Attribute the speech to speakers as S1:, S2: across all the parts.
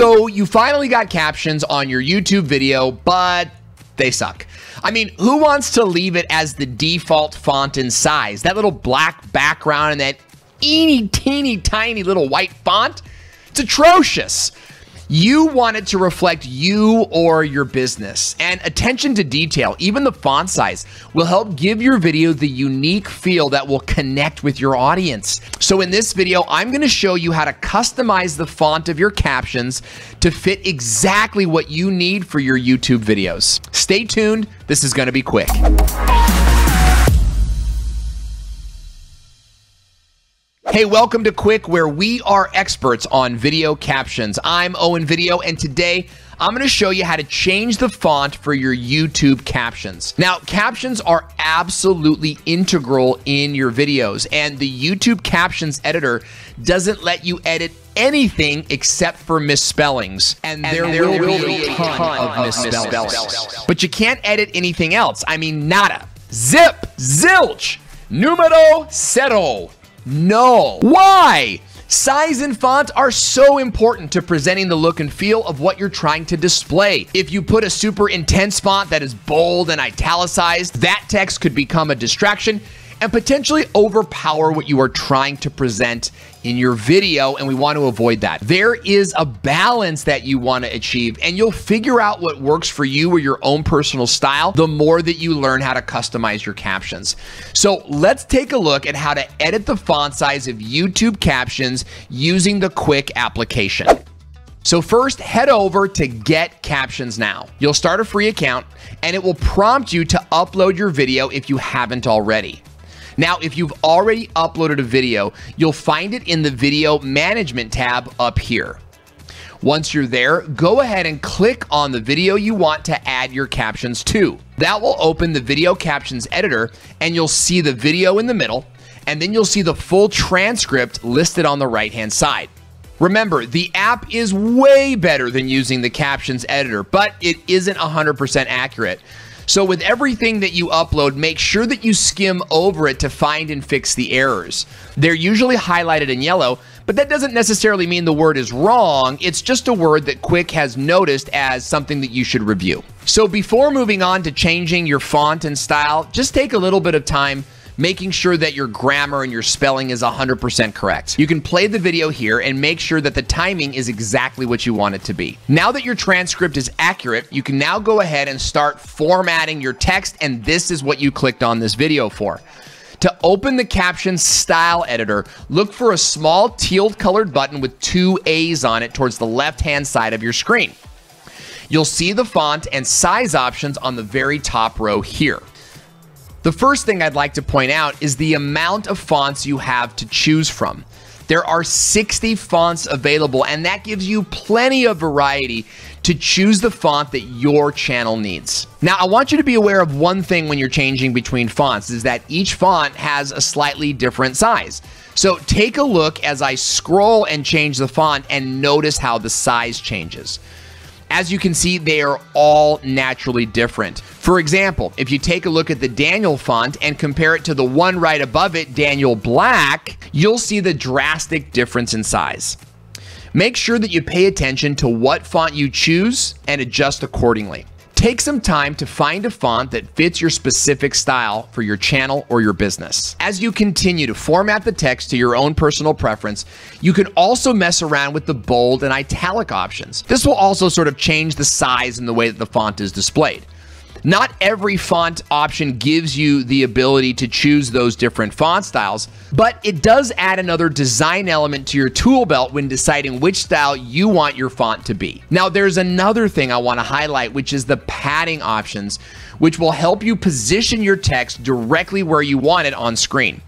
S1: So you finally got captions on your YouTube video, but they suck. I mean, who wants to leave it as the default font and size? That little black background and that eeny teeny tiny little white font? It's atrocious. You want it to reflect you or your business. And attention to detail, even the font size, will help give your video the unique feel that will connect with your audience. So in this video, I'm gonna show you how to customize the font of your captions to fit exactly what you need for your YouTube videos. Stay tuned, this is gonna be quick. Hey, welcome to Quicc, where we are experts on video captions. I'm Owen Video, and today I'm going to show you how to change the font for your YouTube captions. Now, captions are absolutely integral in your videos, and the YouTube captions editor doesn't let you edit anything except for misspellings. And, and there, there, will, will be a ton, ton of, of misspellings. misspellings. But you can't edit anything else. I mean, nada, zip, zilch, numero cero. No. Why? Size and font are so important to presenting the look and feel of what you're trying to display. If you put a super intense font that is bold and italicized, that text could become a distraction and potentially overpower what you are trying to present in your video, and we want to avoid that. There is a balance that you want to achieve, and you'll figure out what works for you or your own personal style the more that you learn how to customize your captions. So let's take a look at how to edit the font size of YouTube captions using the Quicc application. So first, head over to Get Captions Now. You'll start a free account, and it will prompt you to upload your video if you haven't already. Now, if you've already uploaded a video, you'll find it in the Video Management tab up here. Once you're there, go ahead and click on the video you want to add your captions to. That will open the Video Captions Editor, and you'll see the video in the middle, and then you'll see the full transcript listed on the right-hand side. Remember, the app is way better than using the captions editor, but it isn't 100% accurate. So with everything that you upload, make sure that you skim over it to find and fix the errors. They're usually highlighted in yellow, but that doesn't necessarily mean the word is wrong. It's just a word that Quicc has noticed as something that you should review. So before moving on to changing your font and style, just take a little bit of time making sure that your grammar and your spelling is 100% correct. You can play the video here and make sure that the timing is exactly what you want it to be. Now that your transcript is accurate, you can now go ahead and start formatting your text, and this is what you clicked on this video for. To open the caption style editor, look for a small teal colored button with two A's on it towards the left hand side of your screen. You'll see the font and size options on the very top row here. The first thing I'd like to point out is the amount of fonts you have to choose from. There are 60 fonts available, and that gives you plenty of variety to choose the font that your channel needs. Now, I want you to be aware of one thing when you're changing between fonts is that each font has a slightly different size. So take a look as I scroll and change the font and notice how the size changes. As you can see, they are all naturally different. For example, if you take a look at the Daniel font and compare it to the one right above it, Daniel Black, you'll see the drastic difference in size. Make sure that you pay attention to what font you choose and adjust accordingly. Take some time to find a font that fits your specific style for your channel or your business. As you continue to format the text to your own personal preference, you can also mess around with the bold and italic options. This will also sort of change the size and the way that the font is displayed. Not every font option gives you the ability to choose those different font styles, but it does add another design element to your tool belt when deciding which style you want your font to be. Now, there's another thing I want to highlight, which is the padding options, which will help you position your text directly where you want it on screen.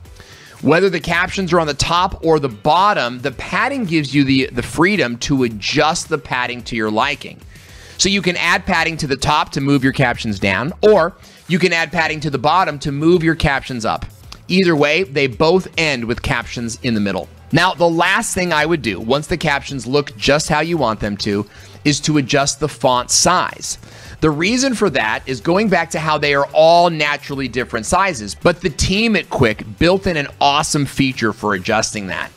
S1: Whether the captions are on the top or the bottom, the padding gives you the, the freedom to adjust the padding to your liking. So you can add padding to the top to move your captions down, or you can add padding to the bottom to move your captions up. Either way, they both end with captions in the middle. Now, the last thing I would do once the captions look just how you want them to is to adjust the font size. The reason for that is going back to how they are all naturally different sizes, but the team at Quicc built in an awesome feature for adjusting that.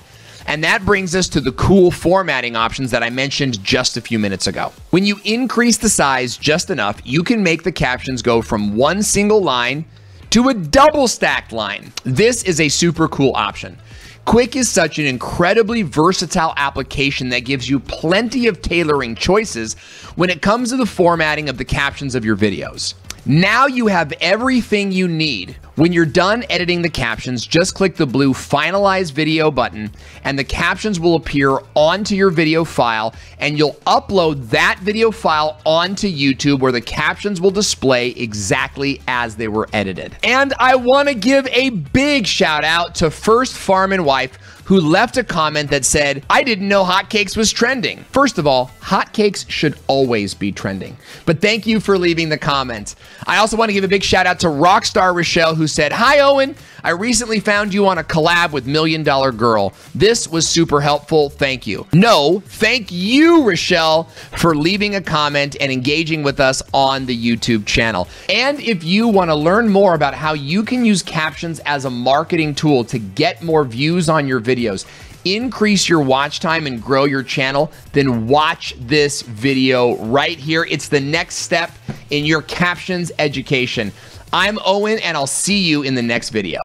S1: And that brings us to the cool formatting options that I mentioned just a few minutes ago. When you increase the size just enough, you can make the captions go from one single line to a double stacked line. This is a super cool option. Quicc is such an incredibly versatile application that gives you plenty of tailoring choices when it comes to the formatting of the captions of your videos. Now you have everything you need. When you're done editing the captions, just click the blue Finalize Video button, and the captions will appear onto your video file, and you'll upload that video file onto YouTube where the captions will display exactly as they were edited. And I want to give a big shout out to First Farm and Wife who left a comment that said, I didn't know hotcakes was trending. First of all, hotcakes should always be trending. But thank you for leaving the comment. I also want to give a big shout out to Rockstar Rochelle who said, Hi, Owen. I recently found you on a collab with Million Dollar Girl. This was super helpful. Thank you. No, thank you, Rochelle, for leaving a comment and engaging with us on the YouTube channel. And if you want to learn more about how you can use captions as a marketing tool to get more views on your videos, increase your watch time and grow your channel, then watch this video right here. It's the next step in your captions education. I'm Owen, and I'll see you in the next video.